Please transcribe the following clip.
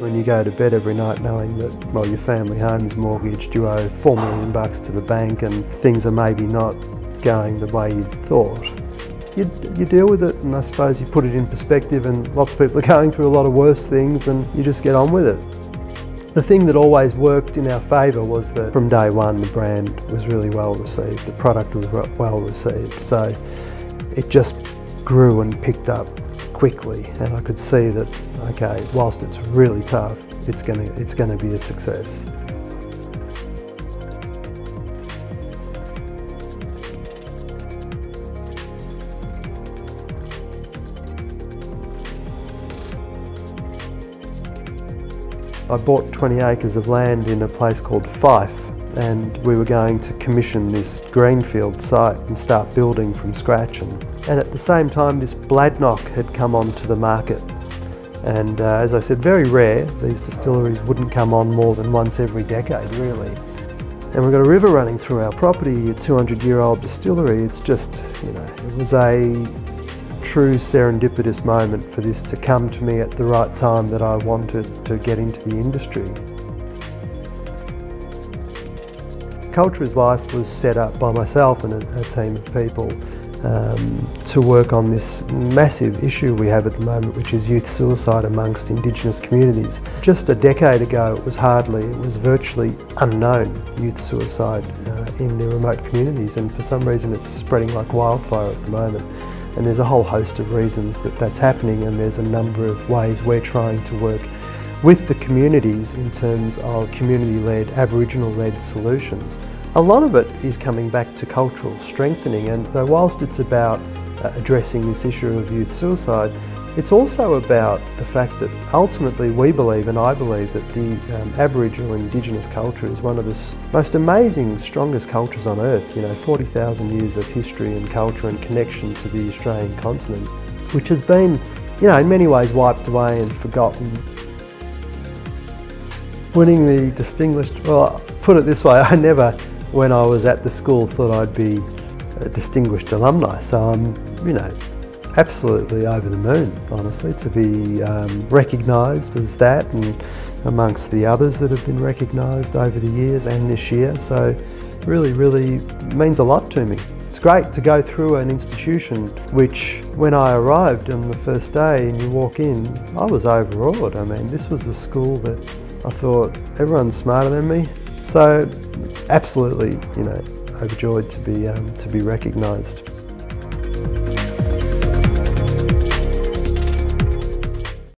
When you go to bed every night knowing that, well, your family home's mortgaged, you owe four million bucks to the bank and things are maybe not going the way you thought, you, you deal with it and I suppose you put it in perspective and lots of people are going through a lot of worse things and you just get on with it. The thing that always worked in our favour was that from day one the brand was really well received, the product was well received. So it just grew and picked up quickly and I could see that, okay, whilst it's really tough, it's going to, it's to be a success. I bought 20 acres of land in a place called Fife and we were going to commission this greenfield site and start building from scratch. And, and at the same time, this Bladnoch had come onto the market. And uh, as I said, very rare. These distilleries wouldn't come on more than once every decade, really. And we've got a river running through our property, a 200 year old distillery. It's just, you know, it was a true serendipitous moment for this to come to me at the right time that I wanted to get into the industry. Culture is Life was set up by myself and a, a team of people um, to work on this massive issue we have at the moment, which is youth suicide amongst Indigenous communities. Just a decade ago, it was hardly, it was virtually unknown youth suicide uh, in the remote communities, and for some reason it's spreading like wildfire at the moment. And there's a whole host of reasons that that's happening, and there's a number of ways we're trying to work with the communities in terms of community-led, Aboriginal-led solutions. A lot of it is coming back to cultural strengthening and though whilst it's about uh, addressing this issue of youth suicide, it's also about the fact that ultimately we believe, and I believe, that the um, Aboriginal Indigenous culture is one of the most amazing, strongest cultures on earth. You know, 40,000 years of history and culture and connection to the Australian continent, which has been, you know, in many ways wiped away and forgotten Winning the distinguished, well, put it this way, I never, when I was at the school, thought I'd be a distinguished alumni. So I'm, you know, absolutely over the moon, honestly, to be um, recognised as that and amongst the others that have been recognised over the years and this year. So really, really means a lot to me. It's great to go through an institution which, when I arrived on the first day and you walk in, I was overawed. I mean, this was a school that I thought everyone's smarter than me. So absolutely, you know, overjoyed to be, um, to be recognised.